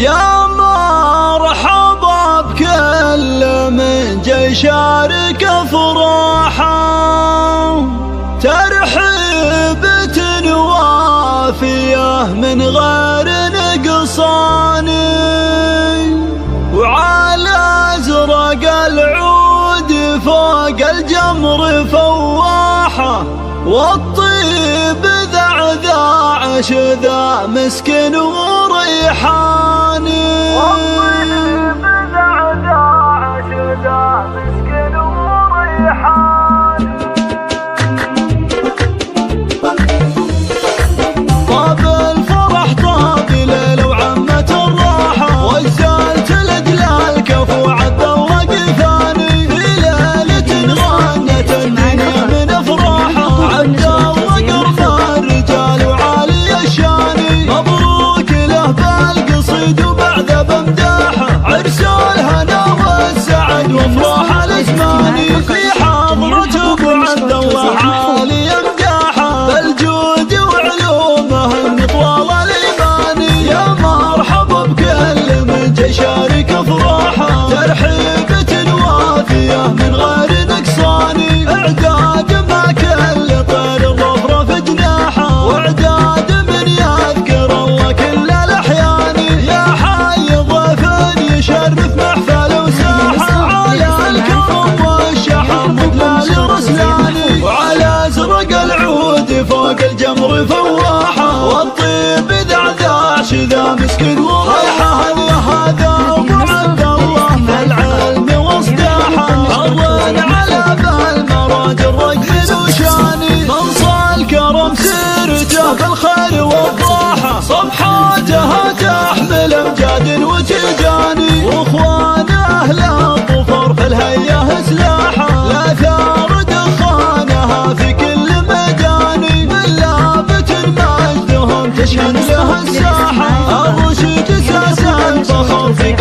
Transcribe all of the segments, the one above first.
يا مرحبا بكل من جاي يشارك افراحه ترحيبة وافية من غير نقصان. وعلى ازرق العود فوق الجمر فواحة. والطيب ذعذاع شذا مسكن وريحان. والطيب يشارك أفراحه. ترحيبة وافيه من غير نقصان. إعداد ما كل طير الرفرف جناحه. وإعداد من يذكر الله كل الأحيان. يا حي ضيف يشرف محفل وساحة. على الكرم والشحم ودلال رسلاني وعلى ازرق العود فوق الجمر فواحة. والطيب ذعذاع شذا مسكن امجاد وتجاني واخوان أهل الظفر في الهيئة سلاحة. لا ثار دخانها في كل ميدان من لابت مجدهم تشهد له الساحة. الرشد أساسا فخر في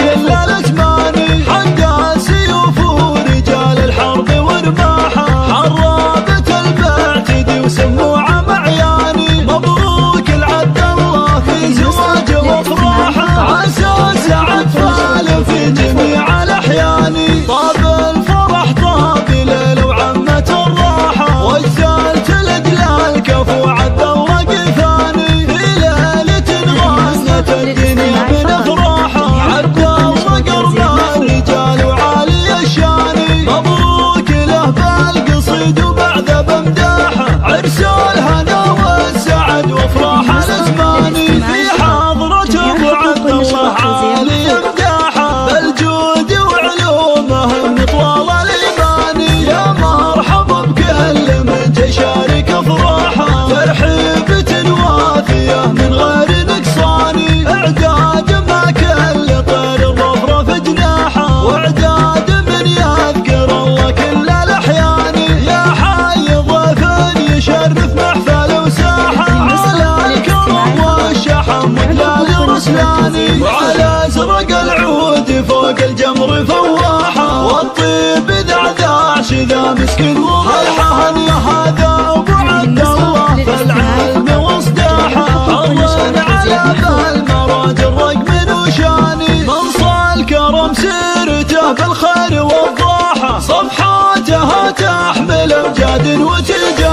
رسلاني وعلى ازرق العود فوق الجمر فواحة. والطيب ذعذاع شذا مسكن وريحه يا هذا أبو عبد الله؟ في العلم واصداحه حضن على بالمراج الرقم وشاني. من صال كرم سيرته بالخير والضاحة. صفحاتها تحمل امجاد واخوان